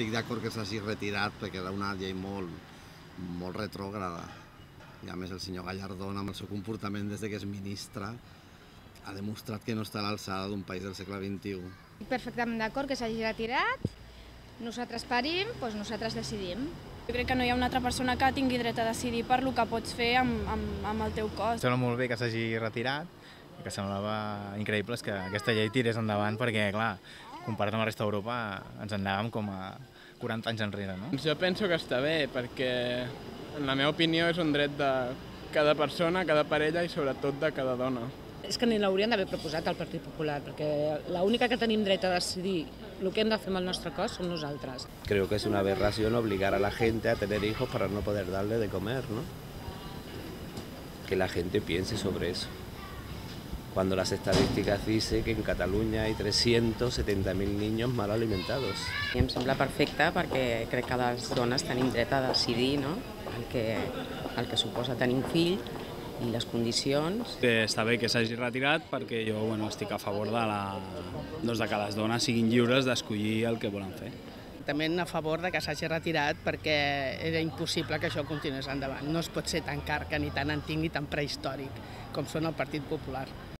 estic d'acord que s'hagi retirat perquè era una llei molt, molt retrògrada. I a més el senyor Gallardón, amb el seu comportament des de que és ministre, ha demostrat que no està a l'alçada d'un país del segle XXI. Estic perfectament d'acord que s'hagi retirat, nosaltres parim, doncs nosaltres decidim. Jo crec que no hi ha una altra persona que tingui dret a decidir per lo que pots fer amb, amb, amb el teu cos. Sembla molt bé que s'hagi retirat que semblava increïble que aquesta llei tirés endavant perquè, clar, comparat amb la resta d'Europa ens en anàvem com a 40 anys enrere, no? Jo penso que està bé perquè, en la meva opinió, és un dret de cada persona, cada parella i sobretot de cada dona. És que ni l'haurien d'haver proposat al Partit Popular, perquè l'única que tenim dret a decidir el que hem de fer amb el nostre cos som nosaltres. Creo que es una aberración obligar a la gente a tener hijos para no poder darle de comer, ¿no? Que la gente piense sobre eso. Cuando las estadísticas dicen que en Cataluña hay 370.000 niños mal alimentados. I em sembla perfecte perquè crec que les dones tenim dret a decidir no? el, que, el que suposa tenir un fill i les condicions. Que està bé que s'hagi retirat perquè jo bueno, estic a favor de, la, doncs de que les dones siguin lliures d'escollir el que volen fer. També a favor de que s'hagi retirat perquè era impossible que això continués endavant. No es pot ser tan carca, ni tan antic, ni tan prehistòric com són el Partit Popular.